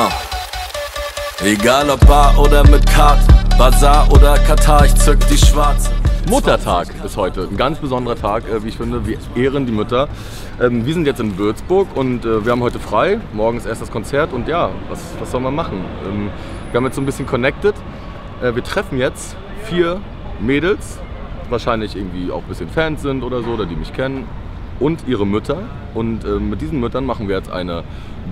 Ah. Egal ob Bar oder mit Kart, Bazar oder Katar, ich zück die schwarze. Muttertag ist heute. Ein ganz besonderer Tag, äh, wie ich finde. Wir ehren die Mütter. Ähm, wir sind jetzt in Würzburg und äh, wir haben heute frei. Morgen ist erst das Konzert und ja, was, was soll man machen? Ähm, wir haben jetzt so ein bisschen connected. Äh, wir treffen jetzt vier Mädels, wahrscheinlich irgendwie auch ein bisschen Fans sind oder so, oder die mich kennen, und ihre Mütter. Und äh, mit diesen Müttern machen wir jetzt eine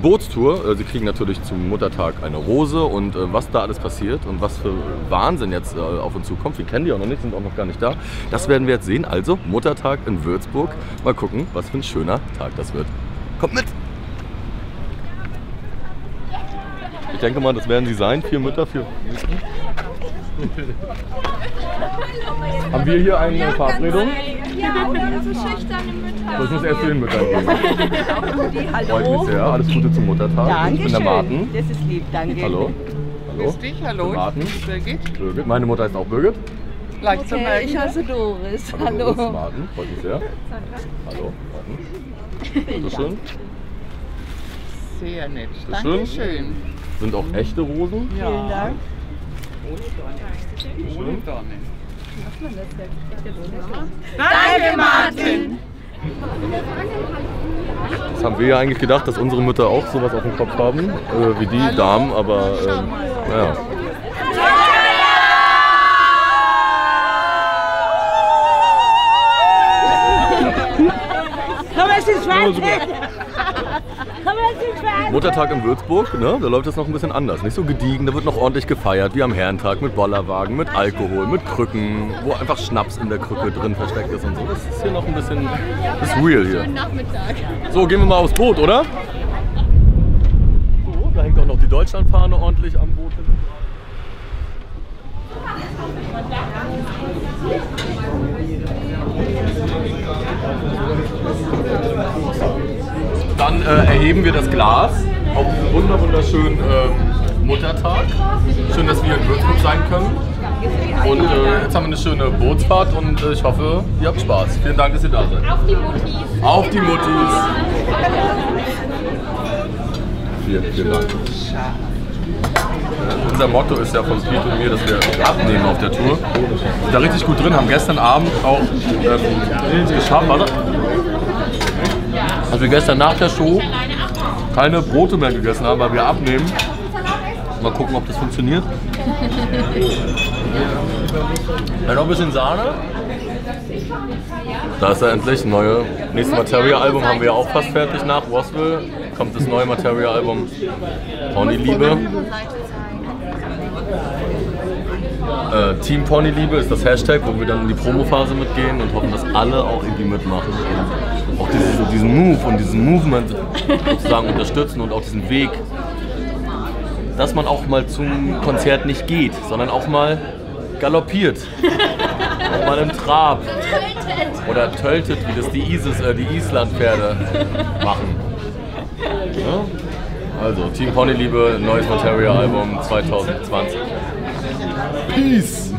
Bootstour. Äh, sie kriegen natürlich zum Muttertag eine Rose und äh, was da alles passiert und was für Wahnsinn jetzt äh, auf uns zukommt. Wir kennen die auch noch nicht, sind auch noch gar nicht da. Das werden wir jetzt sehen. Also Muttertag in Würzburg. Mal gucken, was für ein schöner Tag das wird. Kommt mit! Ich denke mal, das werden sie sein. Vier Mütter, vier Mütter. Haben wir hier eine Verabredung? Ja, aber so schüchterne Mütter. Ich muss erst zu den Müttern gehen. Freut mich sehr. Alles Gute zum Muttertag. ich bin der Dankeschön. Martin. Das ist lieb, danke. Hallo. Hallo. Grüß dich, hallo. Martin. Birgit. Birgit. Meine Mutter ist auch Birgit. Leicht zu Okay, merken. ich heiße Doris. Hallo. Hallo. Doris, Martin. Freut mich sehr. Hallo. Martin. Bitte schön. Sehr nett. Ist schön. Dankeschön. Sind auch echte Rosen. Vielen Dank. Ohne Dornen. Danke, Martin. Das haben wir ja eigentlich gedacht, dass unsere Mütter auch sowas auf dem Kopf haben, äh, wie die Damen, aber ähm, naja. Komm, es ist fertig. Komm, es ist fertig. Muttertag in Würzburg, ne? da läuft das noch ein bisschen anders. Nicht so gediegen, da wird noch ordentlich gefeiert, wie am Herrentag mit Bollerwagen, mit Alkohol, mit Krücken, wo einfach Schnaps in der Krücke drin versteckt ist und so. Das ist hier noch ein bisschen das ist real hier. So, gehen wir mal aufs Boot, oder? So, da hängt auch noch die Deutschlandfahne ordentlich am Boot. Dann äh, erheben wir das Glas auf diesen wunder wunderschönen ähm, Muttertag. Schön, dass wir in Würzburg sein können. Und äh, jetzt haben wir eine schöne Bootsfahrt und äh, ich hoffe, ihr habt Spaß. Vielen Dank, dass ihr da seid. Auf die Mutis. Auf die Muttis! Vielen, vielen Dank. Unser Motto ist ja von Piet und mir, dass wir abnehmen auf der Tour. Da richtig gut drin, haben gestern Abend auch ähm, geschafft, warte. Als wir gestern nach der Show keine Brote mehr gegessen haben, weil wir abnehmen. Mal gucken, ob das funktioniert. Ja, noch ein bisschen Sahne. Da ist er endlich. Neue, nächstes Material-Album haben wir ja auch fast fertig nach Roswell. Kommt das neue Material-Album Pony Liebe. Äh, Team Pony Liebe ist das Hashtag, wo wir dann in die Promophase mitgehen und hoffen, dass alle auch irgendwie mitmachen. Und auch diesen, diesen Move und diesen Movement sozusagen unterstützen und auch diesen Weg, dass man auch mal zum Konzert nicht geht, sondern auch mal galoppiert. auch mal im Trab. Oder töltet, wie das die Isis, äh, die Islandpferde machen. Ja? Also, Team Ponyliebe, neues Material-Album 2020. Peace!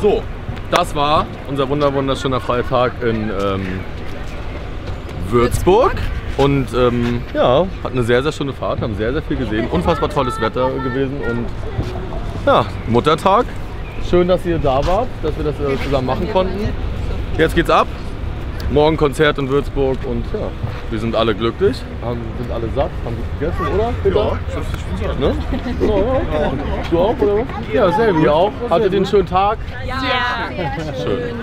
so, das war unser wunder wunderschöner Freitag in ähm, Würzburg. Und ähm, ja, hatten eine sehr, sehr schöne Fahrt, haben sehr, sehr viel gesehen. Unfassbar tolles Wetter gewesen und ja, Muttertag. Schön, dass ihr da wart, dass wir das äh, zusammen machen konnten. Jetzt geht's ab. Morgen Konzert in Würzburg und ja, wir sind alle glücklich, haben, sind alle satt, haben gut gegessen, oder? Peter? Ja, ne? Ja, ja. Du auch, oder? was? Ja, sehr gut. Ihr auch? Hattet ihr einen schönen Tag? Ja. Schön.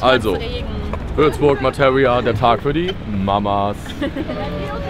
Also, Würzburg Materia, der Tag für die Mamas.